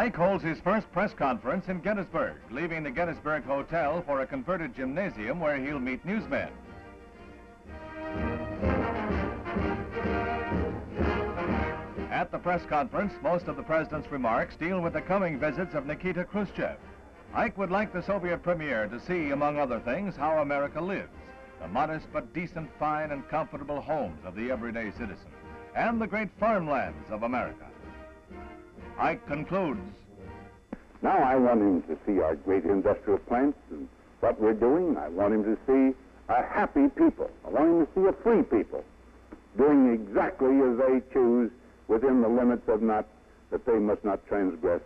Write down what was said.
Ike holds his first press conference in Gettysburg, leaving the Gettysburg Hotel for a converted gymnasium where he'll meet newsmen. At the press conference, most of the president's remarks deal with the coming visits of Nikita Khrushchev. Ike would like the Soviet premier to see, among other things, how America lives, the modest but decent, fine, and comfortable homes of the everyday citizen, and the great farmlands of America. Ike concludes. Now I want him to see our great industrial plants and what we're doing. I want him to see a happy people. I want him to see a free people doing exactly as they choose within the limits of not that they must not transgress